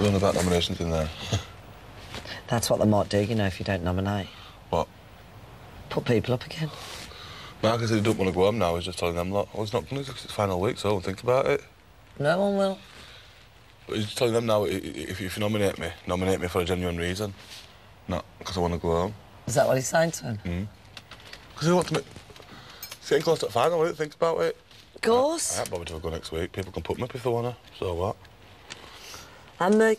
None about nominations in there. That's what they might do, you know, if you don't nominate. What? Put people up again. Marcus said he don't want to go home now. He's just telling them, look, well, he's not going to it's final week, so don't think about it. No one will. But he's telling them now, i- i- if, if you nominate me, nominate me for a genuine reason. Not because I want to go home. Is that what he's saying to him? Mm. Because he wants to make... It's getting close to the final, will it? Think about it. Of course. I ain't bothered to go next week. People can put me up if they want to. So what? And me.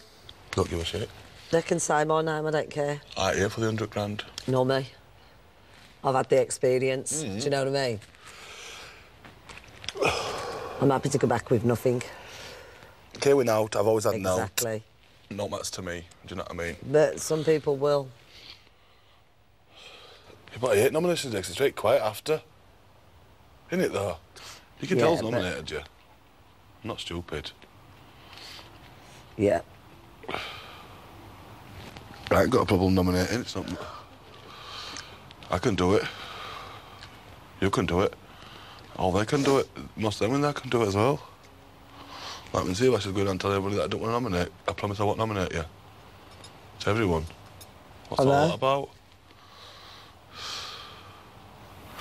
Don't give a shit. They can say my name, I don't care. I here for the 100 grand. Nor me. I've had the experience. Do mm-hmm. you know what I mean? I'm happy to go back with nothing. Okay, we're out. I've always had Exactly. no. No matters to me. Do you know what I mean? But some people will. But I hate nominations next. It's straight quiet after. Isn't it, though? You can Yeah, tell but- nominated you. I'm not stupid. Yeah. I ain't got a problem nominating. It's not. I can do it. You can do it. All they can do it. Most of them in there can do it as well. Like when see if I should go down and tell everybody that I don't want to nominate. I promise I won't nominate you. To everyone. What's I all that about?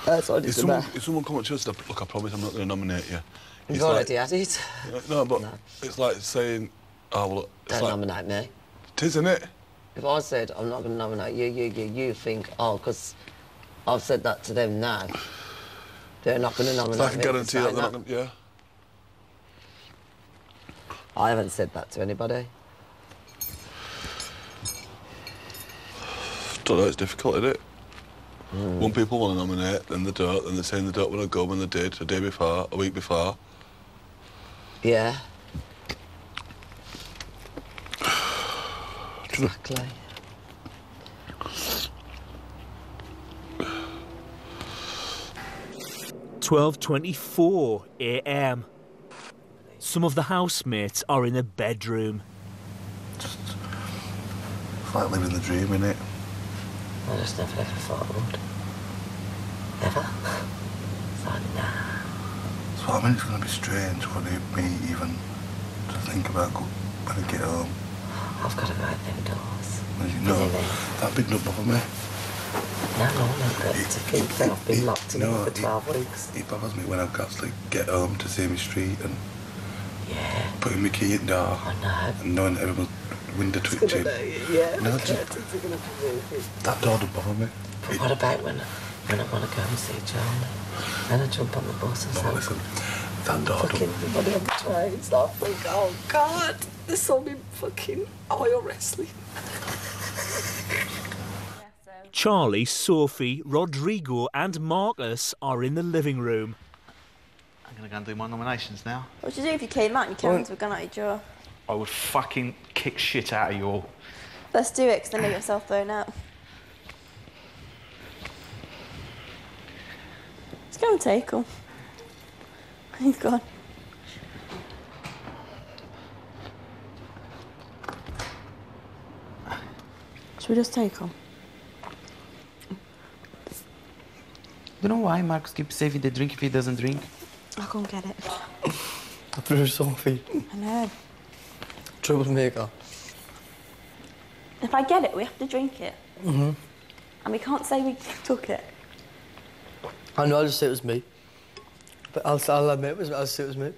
That's what If it's someone, about. if someone come up to you and said, look, I promise I'm not going to nominate you. You've already like, had it. No, but No. it's like saying, oh, well, Don't like, nominate me. it is, isn't it? If I said I'm not going to nominate you, you, you, you think, oh, because I've said that to them now, they're not going to nominate me. I can guarantee that they're not going to, yeah. I haven't said that to anybody. Don't know, it's difficult, isn't it? Hmm. One people want to nominate, then they don't, then they're saying they don't want to go when they did, a day before, a week before. Yeah. Do you know- Exactly. Twelve twenty-four a.m. Some of the housemates are in the bedroom. It's like living the dream, innit? I just never ever thought I would. Ever. So, nah. So I mean, it's going to be strange for me even to think about when I get home. I've got to go out them doors. As you know, me. that big nut bother me. No, no, no, but It- to think that I've been it- locked in no, for it- 12 weeks. It bothers me when I've got to like, get home to see my street and Yeah, putting my key in the door I know. and knowing that everyone's window It's twitching. gonna yeah, No, the it's- curtains gonna be. That door doesn't bother me. But It- what about when, when I want to go and see Charlie? Then I jump on the bus and no, say, listen, that door fucking everybody on the train. Oh God, there's so many fucking oil wrestling. Charlie, Sophie, Rodrigo, and Marcus are in the living room. I'm gonna go and do my nominations now. What would you do if you came out and your Karens were gone out your jaw? I would fucking kick shit out of you all. Let's do it, because then you get yourself thrown out. Let's go and take them. He's gone. Should we just take them? Don't know why Marcus keeps saving the drink if he doesn't drink. I can't get it. Through Sophie. I know. Troublemaker. If I get it, we have to drink it. Mm-hmm. And we can't say we took it. I know, I'll just say it was me. But I'll, I'll admit it was, I'll say it was me.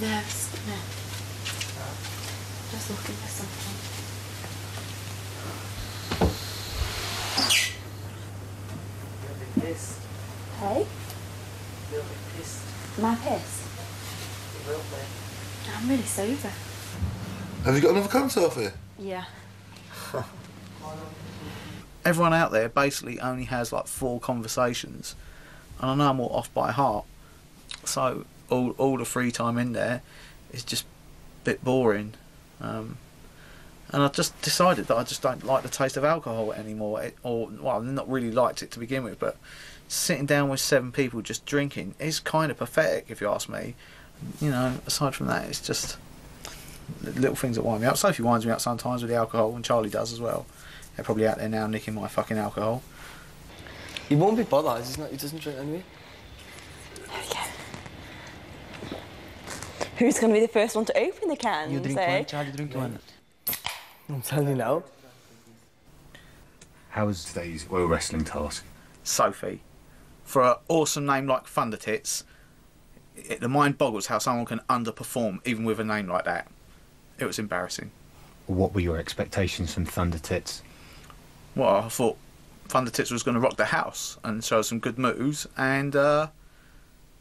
Nerves, no. Just looking for something. Hey? Am I pissed? My piss? You will be. I'm really sober. Have you got another can, Sophie? Yeah. Everyone out there basically only has like four conversations, and I know I'm all off by heart. So all all the free time in there is just a bit boring. Um, and I just decided that I just don't like the taste of alcohol anymore. It, or well, I've not really liked it to begin with, but sitting down with seven people just drinking is kind of pathetic, if you ask me. You know, aside from that, it's just little things that wind me up. Sophie winds me up sometimes with the alcohol, and Charlie does as well. They're probably out there now nicking my fucking alcohol. He won't be bothered. He's not. He doesn't drink anyway. Okay. Who's going to be the first one to open the can? You drink say? one, Charlie drink one. I'm telling you now. How was today's oil wrestling task? Sophie. For an awesome name like Thunder Tits, it, the mind boggles how someone can underperform even with a name like that. It was embarrassing. What were your expectations from Thunder Tits? Well, I thought Thunder Tits was going to rock the house and show some good moves and, uh,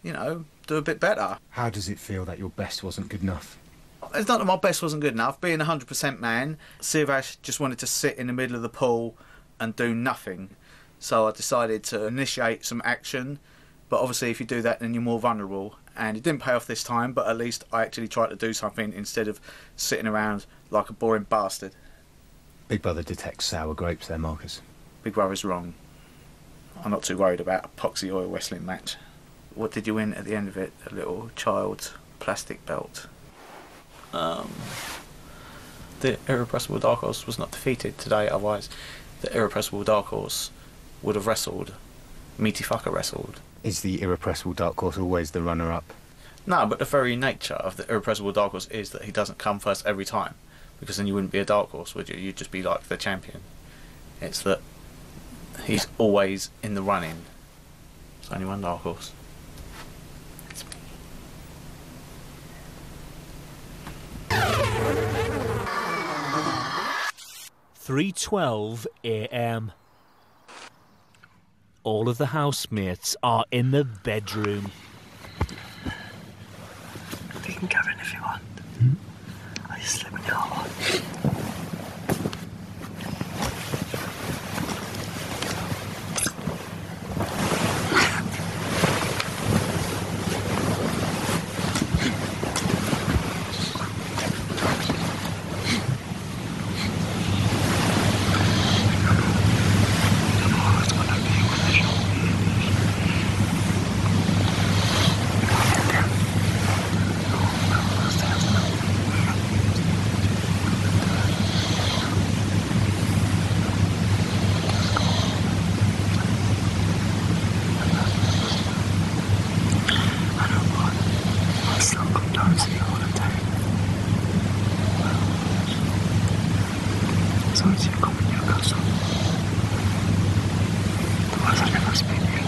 you know, do a bit better. How does it feel that your best wasn't good enough? It's not that my best wasn't good enough. Being a 100% man, Sivash just wanted to sit in the middle of the pool and do nothing. So I decided to initiate some action. But obviously, if you do that, then you're more vulnerable. And it didn't pay off this time, but at least I actually tried to do something instead of sitting around like a boring bastard. Big Brother detects sour grapes there, Marcus. Big Brother's wrong. I'm not too worried about a poxy oil wrestling match. What did you win at the end of it? A little child's plastic belt. Um, the irrepressible Dark Horse was not defeated today, otherwise, the irrepressible Dark Horse would have wrestled. Meaty fucker wrestled. Is the irrepressible Dark Horse always the runner up? No, but the very nature of the irrepressible Dark Horse is that he doesn't come first every time. Because then you wouldn't be a Dark Horse, would you? You'd just be like the champion. It's that he's always in the running. There's only one Dark Horse. It's me. 3:12 a.m. All of the housemates are in the bedroom. You can in if you want. I just. I still come down to you all the time. As long as you come in your castle. Otherwise I'll never speak to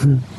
Ever.